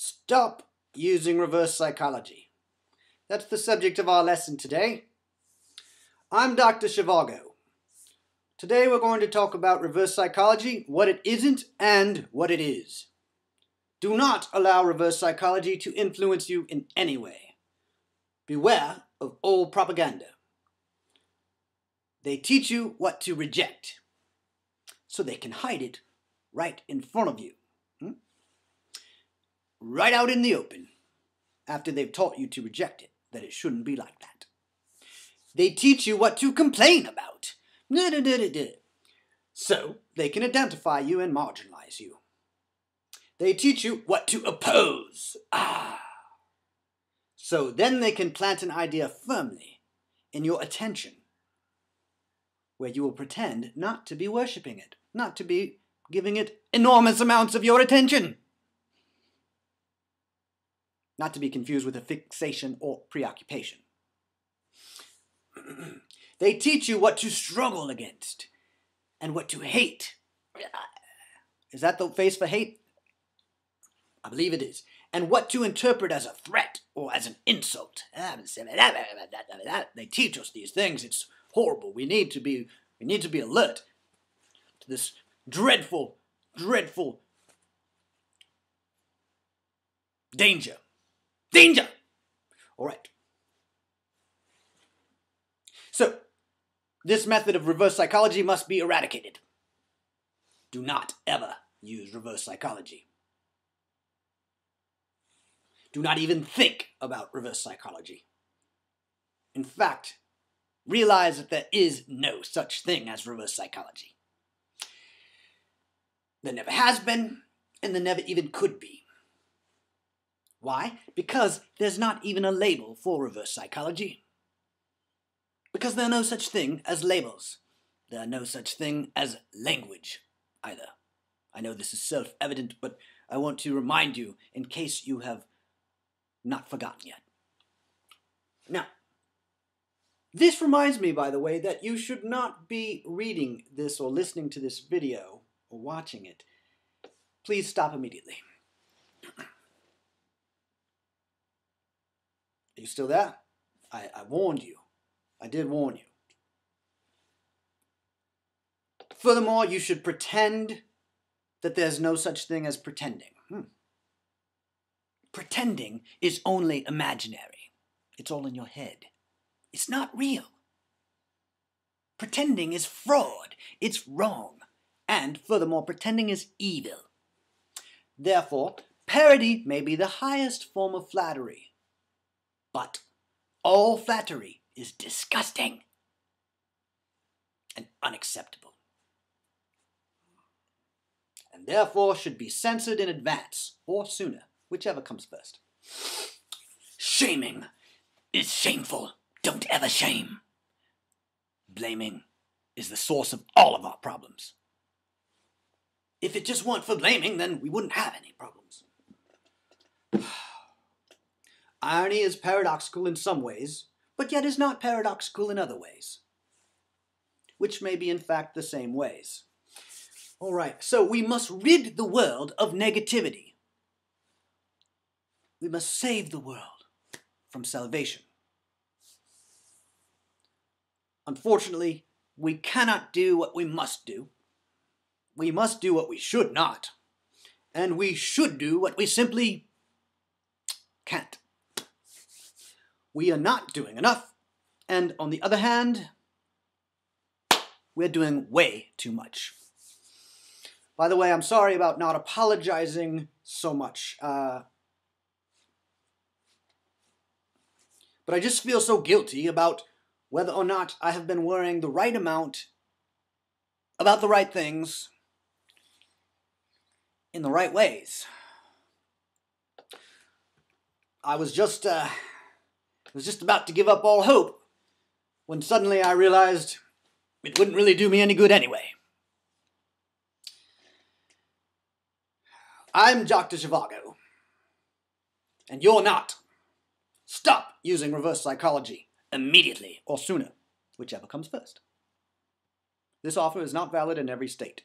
Stop using reverse psychology. That's the subject of our lesson today. I'm Dr. Zhivago. Today we're going to talk about reverse psychology, what it isn't, and what it is. Do not allow reverse psychology to influence you in any way. Beware of all propaganda. They teach you what to reject so they can hide it right in front of you. Hmm? Right out in the open after they've taught you to reject it, that it shouldn't be like that. They teach you what to complain about. So they can identify you and marginalize you. They teach you what to oppose. Ah. So then they can plant an idea firmly in your attention, where you will pretend not to be worshipping it, not to be giving it enormous amounts of your attention. Not to be confused with a fixation or preoccupation. they teach you what to struggle against and what to hate. Is that the face for hate? I believe it is. And what to interpret as a threat or as an insult. They teach us these things. It's horrible. We need to be we need to be alert to this dreadful, dreadful danger. Danger! All right. So, this method of reverse psychology must be eradicated. Do not ever use reverse psychology. Do not even think about reverse psychology. In fact, realize that there is no such thing as reverse psychology. There never has been, and there never even could be. Why? Because there's not even a label for reverse psychology. Because there are no such thing as labels. There are no such thing as language either. I know this is self evident, but I want to remind you in case you have not forgotten yet. Now, this reminds me, by the way, that you should not be reading this or listening to this video or watching it. Please stop immediately. Are you still there? I, I warned you. I did warn you. Furthermore, you should pretend that there's no such thing as pretending. Hmm. Pretending is only imaginary. It's all in your head. It's not real. Pretending is fraud. It's wrong. And furthermore, pretending is evil. Therefore, parody may be the highest form of flattery. But all flattery is disgusting and unacceptable, and therefore should be censored in advance or sooner, whichever comes first. Shaming is shameful. Don't ever shame. Blaming is the source of all of our problems. If it just weren't for blaming, then we wouldn't have any problems. Irony is paradoxical in some ways, but yet is not paradoxical in other ways, which may be in fact the same ways. All right, so we must rid the world of negativity. We must save the world from salvation. Unfortunately, we cannot do what we must do. We must do what we should not. And we should do what we simply can't we are not doing enough. And on the other hand, we're doing way too much. By the way, I'm sorry about not apologizing so much. Uh, but I just feel so guilty about whether or not I have been worrying the right amount about the right things in the right ways. I was just uh, was just about to give up all hope when suddenly I realized it wouldn't really do me any good anyway. I'm Dr. Zhivago, and you're not. Stop using reverse psychology immediately or sooner, whichever comes first. This offer is not valid in every state.